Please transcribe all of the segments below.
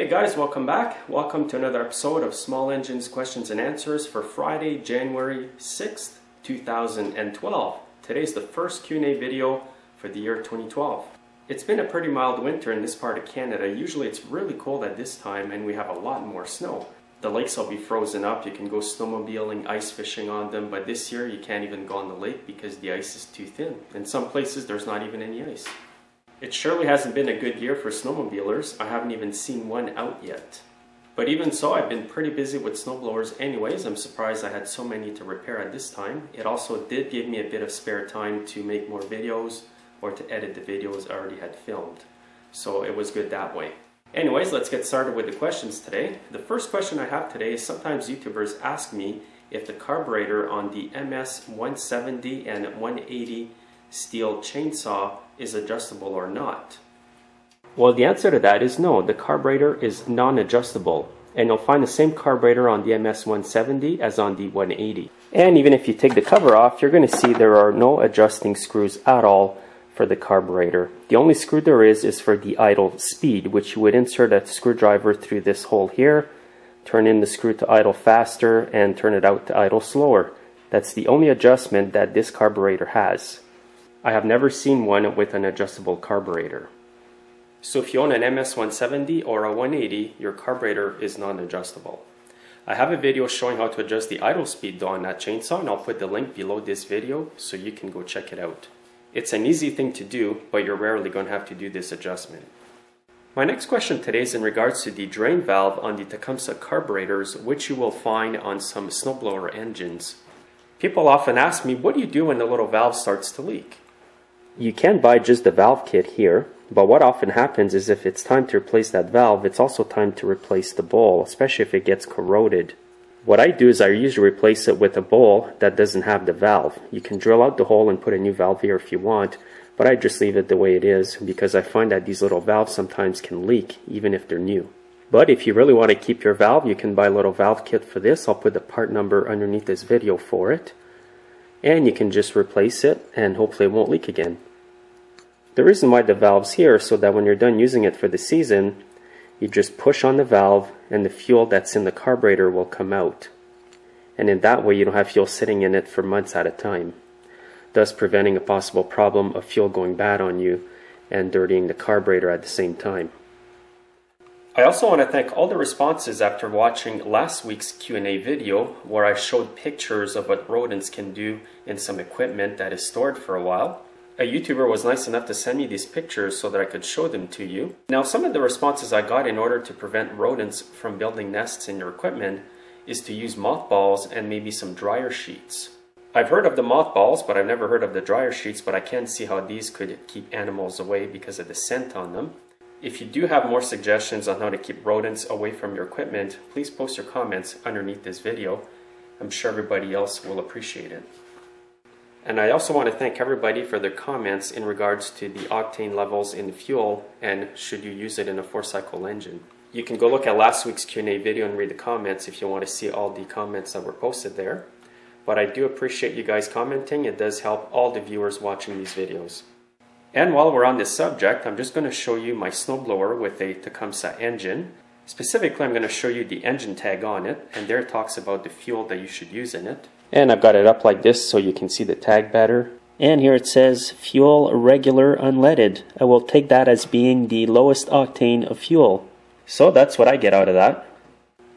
Hey guys, welcome back. Welcome to another episode of Small Engines Questions and Answers for Friday, January 6th, 2012. Today's the first Q&A video for the year 2012. It's been a pretty mild winter in this part of Canada. Usually it's really cold at this time and we have a lot more snow. The lakes will be frozen up. You can go snowmobiling, ice fishing on them, but this year you can't even go on the lake because the ice is too thin. In some places there's not even any ice. It surely hasn't been a good year for snowmobilers. I haven't even seen one out yet. But even so, I've been pretty busy with snowblowers anyways. I'm surprised I had so many to repair at this time. It also did give me a bit of spare time to make more videos or to edit the videos I already had filmed. So it was good that way. Anyways, let's get started with the questions today. The first question I have today is sometimes YouTubers ask me if the carburetor on the MS 170 and 180 Stihl chainsaw is adjustable or not? Well, the answer to that is no. The carburetor is non-adjustable. And you'll find the same carburetor on the MS-170 as on the 180. And even if you take the cover off, you're going to see there are no adjusting screws at all for the carburetor. The only screw there is is for the idle speed, which you would insert a screwdriver through this hole here, turn in the screw to idle faster, and turn it out to idle slower. That's the only adjustment that this carburetor has. I have never seen one with an adjustable carburetor. So if you own an MS-170 or a 180, your carburetor is non-adjustable. I have a video showing how to adjust the idle speed on that chainsaw and I'll put the link below this video so you can go check it out. It's an easy thing to do, but you're rarely going to have to do this adjustment. My next question today is in regards to the drain valve on the Tecumseh carburetors, which you will find on some snowblower engines. People often ask me, what do you do when the little valve starts to leak? You can buy just the valve kit here, but what often happens is if it's time to replace that valve, it's also time to replace the bowl, especially if it gets corroded. What I do is I usually replace it with a bowl that doesn't have the valve. You can drill out the hole and put a new valve here if you want, but I just leave it the way it is because I find that these little valves sometimes can leak even if they're new. But if you really want to keep your valve, you can buy a little valve kit for this. I'll put the part number underneath this video for it. And you can just replace it and hopefully it won't leak again. The reason why the valve's here so that when you're done using it for the season, you just push on the valve and the fuel that's in the carburetor will come out. And in that way you don't have fuel sitting in it for months at a time, thus preventing a possible problem of fuel going bad on you and dirtying the carburetor at the same time. I also want to thank all the responses after watching last week's Q&A video where I showed pictures of what rodents can do in some equipment that is stored for a while a YouTuber was nice enough to send me these pictures so that I could show them to you. Now, some of the responses I got in order to prevent rodents from building nests in your equipment is to use mothballs and maybe some dryer sheets. I've heard of the mothballs, but I've never heard of the dryer sheets, but I can see how these could keep animals away because of the scent on them. If you do have more suggestions on how to keep rodents away from your equipment, please post your comments underneath this video. I'm sure everybody else will appreciate it. And I also want to thank everybody for their comments in regards to the octane levels in the fuel and should you use it in a four-cycle engine. You can go look at last week's Q&A video and read the comments if you want to see all the comments that were posted there. But I do appreciate you guys commenting. It does help all the viewers watching these videos. And while we're on this subject, I'm just going to show you my snowblower with a Tecumseh engine. Specifically, I'm going to show you the engine tag on it, and there it talks about the fuel that you should use in it. And I've got it up like this so you can see the tag better. And here it says fuel regular unleaded. I will take that as being the lowest octane of fuel. So that's what I get out of that.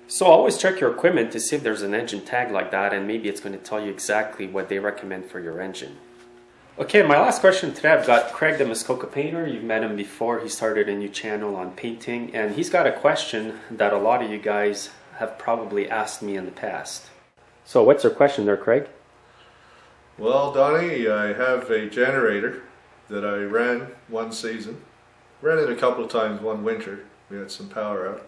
So always check your equipment to see if there's an engine tag like that and maybe it's going to tell you exactly what they recommend for your engine. Okay, my last question today, I've got Craig the Muskoka painter. You've met him before. He started a new channel on painting and he's got a question that a lot of you guys have probably asked me in the past. So what's your question there, Craig? Well, Donnie, I have a generator that I ran one season. Ran it a couple of times one winter. We had some power out.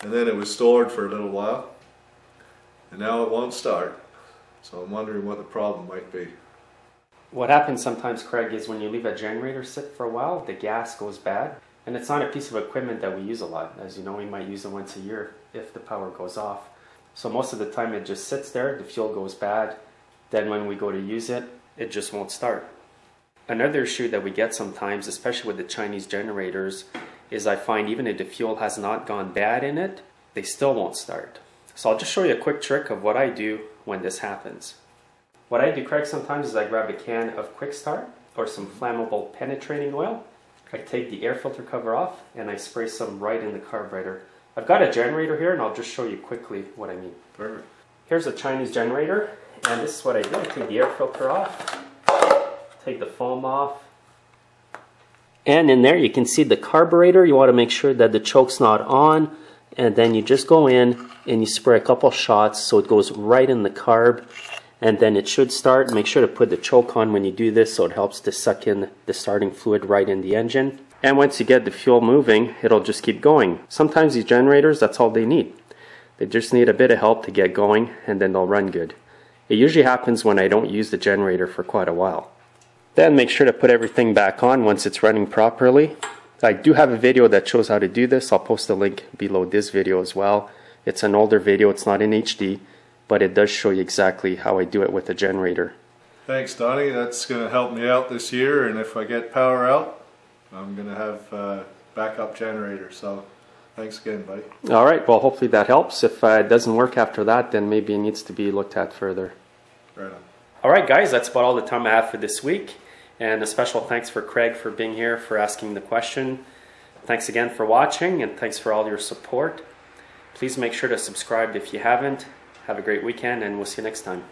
And then it was stored for a little while. And now it won't start. So I'm wondering what the problem might be. What happens sometimes, Craig, is when you leave a generator sit for a while, the gas goes bad. And it's not a piece of equipment that we use a lot. As you know, we might use it once a year if the power goes off. So most of the time it just sits there, the fuel goes bad. Then when we go to use it, it just won't start. Another issue that we get sometimes, especially with the Chinese generators, is I find even if the fuel has not gone bad in it, they still won't start. So I'll just show you a quick trick of what I do when this happens. What I do correct sometimes is I grab a can of quick start or some flammable penetrating oil. I take the air filter cover off and I spray some right in the carburetor. I've got a generator here and I'll just show you quickly what I mean. Perfect. Here's a Chinese generator and this is what I do. I take the air filter off, take the foam off, and in there you can see the carburetor. You want to make sure that the choke's not on and then you just go in and you spray a couple shots so it goes right in the carb and then it should start. Make sure to put the choke on when you do this so it helps to suck in the starting fluid right in the engine. And once you get the fuel moving, it'll just keep going. Sometimes these generators, that's all they need. They just need a bit of help to get going and then they'll run good. It usually happens when I don't use the generator for quite a while. Then make sure to put everything back on once it's running properly. I do have a video that shows how to do this. I'll post a link below this video as well. It's an older video, it's not in HD, but it does show you exactly how I do it with the generator. Thanks, Donnie. That's going to help me out this year, and if I get power out, I'm going to have uh, backup generator. So, thanks again, buddy. All right, well, hopefully that helps. If uh, it doesn't work after that, then maybe it needs to be looked at further. Right on. All right, guys, that's about all the time I have for this week. And a special thanks for Craig for being here, for asking the question. Thanks again for watching, and thanks for all your support. Please make sure to subscribe if you haven't. Have a great weekend, and we'll see you next time.